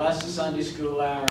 less the Sunday school hour.